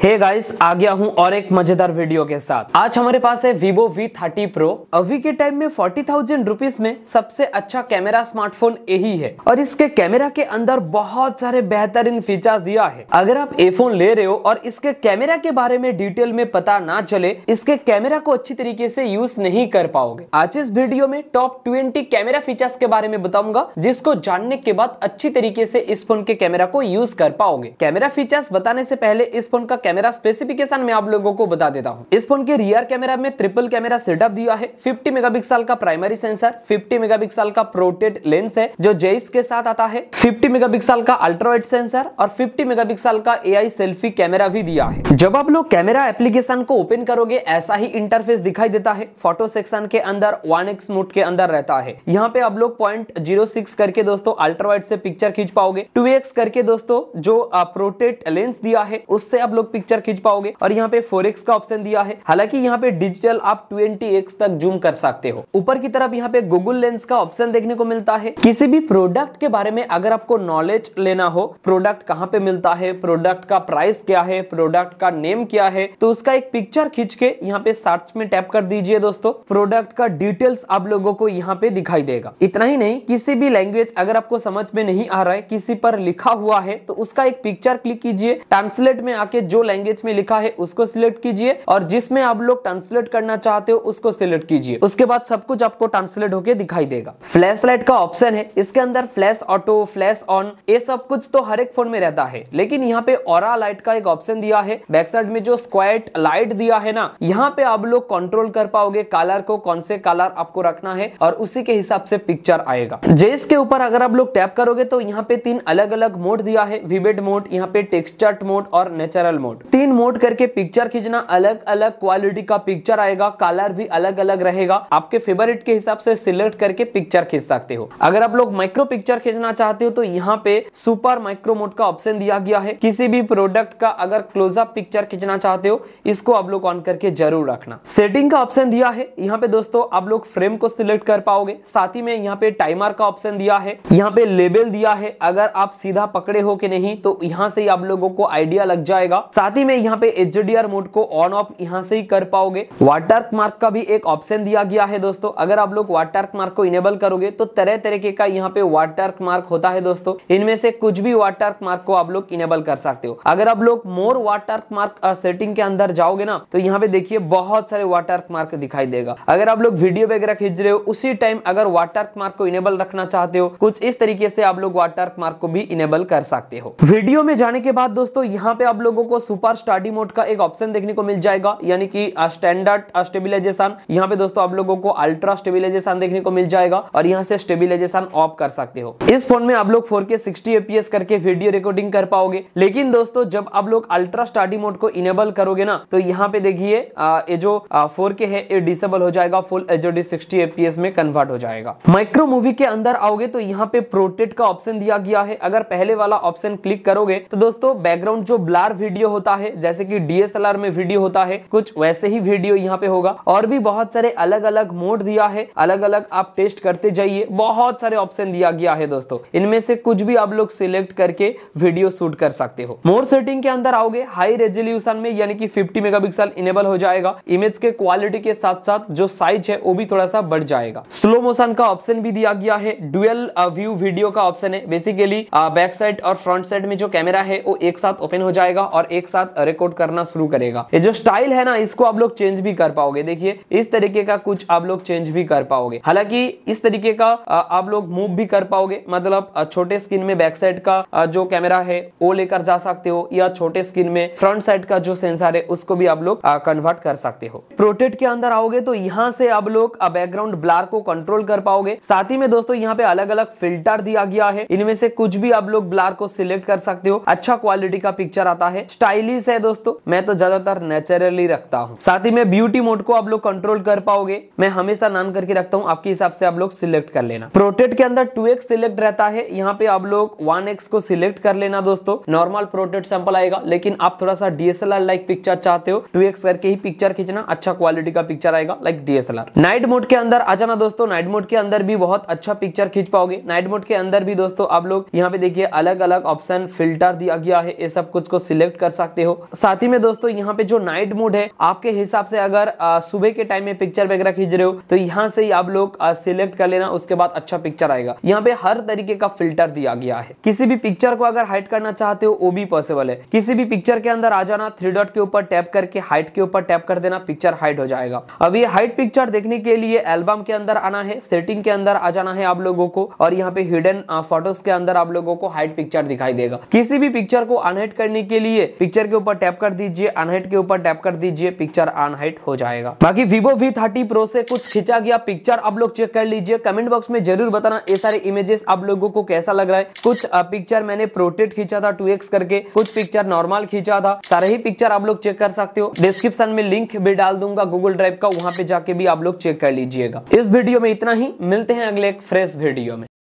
हे hey guys आ गया हूँ और एक मज़ेदार वीडियो के साथ। आज हमारे पास है Vivo V30 Pro अभी के टाइम में फोर्टी थाउज़ेंड रुपीज़ में सबसे अच्छा कैमरा स्मार्टफ़ोन यही है। और इसके कैमरा के अंदर बहुत सारे बेहतरीन फीचर्स दिया है। अगर आप ए फ़ोन ले रहे हो और इसके कैमरा के बारे में डिटेल में पता ना चले, इसके कैमरा को अच्छी तरीके से यूज़ नहीं कर पाओगे। आज इस वीडियो में टॉप ट्वेंटी कैमरा फीचर्स के बारे में बताऊँगा, जिसको जानने के बाद अच्छी तरीके से इस फ़ोन के कैमरा को यूज़ कर पाओगे। कैमरा फीचर्स बताने से पहले इस फ़ोन का कैमरा स्पेसिफिकेशन में आप लोगों को बता देता हूँ। इस फ़ोन के रियर कैमरा में ट्रिपल कैमरा सेटअप दिया है। 50 मेगापिक्सल का प्राइमरी सेंसर 50 मेगापिक्सल का प्रोटेड लेंस है जो जेइस के साथ आता है। 50 मेगापिक्सल का अल्ट्रावाइड सेंसर और 50 मेगापिक्सल का एआई सेल्फी कैमरा भी दिया है। जब आप लोग कैमरा एप्लीकेशन को ओपन करोगे, ऐसा ही इंटरफेस दिखाई देता है। फ़ोटो सेक्शन के अंदर वन एक्स मोड के अंदर रहता है। यहाँ पे आप लोग पॉइंट ज़ीरो सिक्स करके दोस्तों, अल्ट्रावाइड से पिक्चर खींच पाओगे। टू एक्स करके दोस्तों, जो प्रोटेड लेंस दिया है, उससे आप लोग पिक्चर खींच पाओगे। और यहाँ पे फोर का ऑप्शन दिया है। हालाँकि यहाँ पे डिजिटल आप ट्वेंटी तक जूम कर सकते हो। ऊपर की तरफ़ यहाँ पे गूगल लेंस का ऑप्शन देखने को मिलता है। किसी भी प्रोडक्ट के बारे में अगर आपको नॉलेज लेना हो प्रोडक्ट कहाँ पे मिलता है प्रोडक्ट का प्राइस क्या है प्रोडक्ट का नेम क्या है तो उसका एक पिक्चर खींच के यहाँ पे सर्च में टैप कर दीजिए दोस्तों। प्रोडक्ट का डिटेल्स आप लोगों को यहाँ पे दिखाई देगा। इतना ही नहीं, किसी भी लैंग्वेज अगर आपको समझ में नहीं आ रहा है, किसी पर लिखा हुआ है तो उसका एक पिक्चर क्लिक कीजिए। ट्रांसलेट में आके जो लैंग्वेज में लिखा है, उसको सिलेक्ट कीजिए और जिसमें आप लोग ट्रांसलेट करना चाहते हो, उसको सिलेक्ट कीजिए। उसके बाद सब कुछ आपको ट्रांसलेट होकर दिखाई देगा। फ्लैश लाइट का ऑप्शन है, इसके अंदर फ्लैश ऑटो फ्लैश ऑन ये सब कुछ तो हर एक फ़ोन में रहता है। लेकिन यहाँ पे और लाइट का एक ऑप्शन दिया है बैक साइड में जो स्क्वाइट लाइट दिया है ना, यहाँ पे आप लोग कंट्रोल कर पाओगे कलर को, कौन से कलर आपको रखना है और उसी के हिसाब से पिक्चर आएगा। जेस के ऊपर अगर आप लोग टैप करोगे तो यहाँ पे तीन अलग अलग मोड दिया है विबेड मोड यहाँ पे टेक्सचर्ट मोड और नेचुरल मोड तीन मोड करके पिक्चर खींचना अलग अलग क्वालिटी का पिक्चर आएगा कलर भी अलग अलग रहेगा। आपके फेवरेट के हिसाब से सिलेक्ट करके पिक्चर खींच सकते हो। अगर आप लोग माइक्रो पिक्चर खींचना चाहते हो तो यहाँ पे सुपर माइक्रो मोड का ऑप्शन दिया गया है। किसी भी प्रोडक्ट का अगर क्लोजअप पिक्चर खींचना चाहते हो, इसको आप लोग ऑन करके ज़रूर रखना। सेटिंग का ऑप्शन दिया है। यहाँ पे दोस्तों, आप लोग फ्रेम को सिलेक्ट कर पाओगे। साथ ही में यहाँ पे टाइमर का ऑप्शन दिया है। यहाँ पे लेबल दिया है। अगर आप सीधा पकड़े हो कि नहीं तो यहाँ से आप लोगों को आइडिया लग जाएगा। साथ ही में यहाँ पे एचडीआर मोड को ऑन ऑफ़ यहाँ से ही कर पाओगे। वाटर मार्क का भी एक ऑप्शन दिया गया है दोस्तों। अगर आप लोग वाटर मार्क को इनेबल करोगे तो तरह तरीके का यहाँ पे वाटर मार्क होता है दोस्तों। इनमें से कुछ भी वाटर मार्क को आप लोग इनेबल कर सकते हो। अगर आप लोग मोर वाटर मार्क सेटिंग के अंदर जाओगे ना तो यहाँ पे देखिए बहुत सारे वाटर मार्क दिखाई देगा। अगर आप लोग वीडियो वगैरह खींच रहे हो, उसी टाइम अगर वाटर मार्क को इनेबल रखना चाहते हो, कुछ इस तरीके से आप लोग वाटर मार्क को भी इनेबल कर सकते हो। वीडियो में जाने के बाद दोस्तों, यहाँ पे आप लोगों को सुपर स्टडी मोड का एक ऑप्शन देखने को मिल जाएगा, यानी कि स्टैंडर्ड स्टेबिलाईजेशन यहाँ पे दोस्तों आप लोगों को अल्ट्रा स्टेबिलाईजेशन देखने को मिल जाएगा और यहाँ से स्टेबिलाईजेशन ऑफ़ कर सकते हो। इस फ़ोन में आप लोग 4K 60 एपीएस करके वीडियो रिकॉर्डिंग कर पाओगे। लेकिन दोस्तों, जब आप लोग अल्ट्रा स्टडी मोड को इनेबल करोगे ना तो यहाँ पे देखिए ये जो फोर के है, ये डिसेबल हो जाएगा full H D sixty FPS में कन्वर्ट हो जाएगा। माइक्रो मूवी के अंदर आओगे तो यहाँ पे प्रोटेट का ऑप्शन दिया गया है। अगर पहले वाला ऑप्शन क्लिक करोगे तो दोस्तों बैकग्राउंड जो ब्लर वीडियो होता है, जैसे कि डीएसएलआर में वीडियो होता है, कुछ वैसे ही वीडियो यहाँ पे होगा। और भी बहुत सारे अलग अलग मोड दिया है अलग अलग आप टेस्ट करते जाइए, बहुत सारे ऑप्शन दिया गया है दोस्तों। इनमें से कुछ भी आप लोग सिलेक्ट करके वीडियो शूट कर सकते हो। मोर सेटिंग के अंदर आओगे हाई रेजोल्यूशन में, यानी कि 50 मेगापिक्सल इनेबल हो जाएगा। इमेज के क्वालिटी के साथ साथ जो साइज़ है, वो भी थोड़ा सा बढ़ जाएगा। स्लो मोशन का ऑप्शन भी दिया गया है डुअल व्यू वीडियो का ऑप्शन है। बेसिकली बैक साइड और फ्रंट साइड में जो कैमरा है, वो एक साथ ओपन हो जाएगा और एक साथ रिकॉर्ड करना शुरू करेगा। ये जो स्टाइल है ना, इसको आप लोग चेंज भी कर पाओगे। देखिए, इस तरीके का कुछ आप लोग चेंज भी कर पाओगे। हालाँकि, इस तरीके का आप लोग मूव भी कर पाओगे। मतलब छोटे स्क्रीन में बैक साइड का जो कैमरा है, वो लेकर जा सकते हो, या छोटे स्क्रीन में फ्रंट साइड का जो सेंसर है, उसको भी आप लोग कन्वर्ट कर सकते हो। प्रोटेट के अंदर आओगे तो यहाँ से आप लोग बैकग्राउंड ब्लार को कंट्रोल कर पाओगे। साथ ही में दोस्तों, यहाँ पे अलग अलग फ़िल्टर दिया गया है। इनमें से कुछ भी आप लोग ब्लार को सिलेक्ट कर सकते हो। अच्छा क्वालिटी का पिक्चर आता है। स्टाइलिश है दोस्तों। मैं तो ज़्यादातर नेचुरली रखता हूँ। साथ ही में ब्यूटी मोड को आप लोग कंट्रोल कर पाओगे। मैं हमेशा नान करके रखता हूँ। आपके हिसाब से आप लोग सिलेक्ट कर लेना। प्रोटेट के अंदर टू सिलेक्ट रहता है। यहाँ पे आप लोग वन को सिलेक्ट कर लेना दोस्तों। नॉर्मल प्रोटेट सैंपल आएगा। लेकिन आप थोड़ा सा डीएसएलआर लाइक पिक्चर चाहते हो टू करके ही पिक्चर खींचना अच्छा क्वालिटी का पिक्चर आएगा लाइक डीएसएलआर नाइट मोड के अंदर आ जाना दोस्तों। नाइट मोड के अंदर भी बहुत अच्छा पिक्चर खींच पाओगे। नाइट मोड के अंदर भी दोस्तों आप लोग यहाँ पे देखिए अलग अलग ऑप्शन फ़िल्टर दिया गया है। ये सब कुछ को सिलेक्ट कर सकते सकते हो। साथ ही में दोस्तों, यहाँ पे जो नाइट मोड है, आपके हिसाब से अगर सुबह के टाइम में पिक्चर वगैरह खींच रहे हो तो यहाँ से ही आप लोग सिलेक्ट कर लेना, उसके बाद अच्छा पिक्चर आएगा। यहाँ पे हर तरीके का फ़िल्टर दिया गया है। किसी भी पिक्चर को अगर हाइड करना चाहते हो, वो भी पॉसिबल है। किसी भी पिक्चर के अंदर आ जाना थ्री डॉट के ऊपर टैप करके हाइट के ऊपर टैप कर देना पिक्चर हाइट हो जाएगा। अब ये हाइट पिक्चर देखने के लिए एल्बम के अंदर आना है सेटिंग के अंदर आ जाना है आप लोगों को, और यहाँ पे हिडन फ़ोटोज़ के अंदर आप लोगों को हाइट पिक्चर दिखाई देगा। किसी भी पिक्चर को अनहाइट करने के लिए पिक्चर के ऊपर टैप कर दीजिए अनहाइट के ऊपर टैप कर दीजिए पिक्चर अनहाइट हो जाएगा। बाकी विवो वी थर्टी प्रो से कुछ खिंचा गया पिक्चर आप लोग चेक कर लीजिए। कमेंट बॉक्स में ज़रूर बताना ये सारे इमेजेस आप लोगों को कैसा लग रहा है। कुछ पिक्चर मैंने प्रोटेट खींचा था टू करके, कुछ पिक्चर नॉर्मल खींचा था। सारे ही पिक्चर आप लोग चेक कर सकते हो। डिस्क्रिप्शन में लिंक भी डाल दूँगा गूगल ड्राइव का, वहाँ पे जाके भी आप लोग चेक कर लीजिएगा। इस वीडियो में इतना ही, मिलते हैं अगले एक फ्रेश वीडियो में।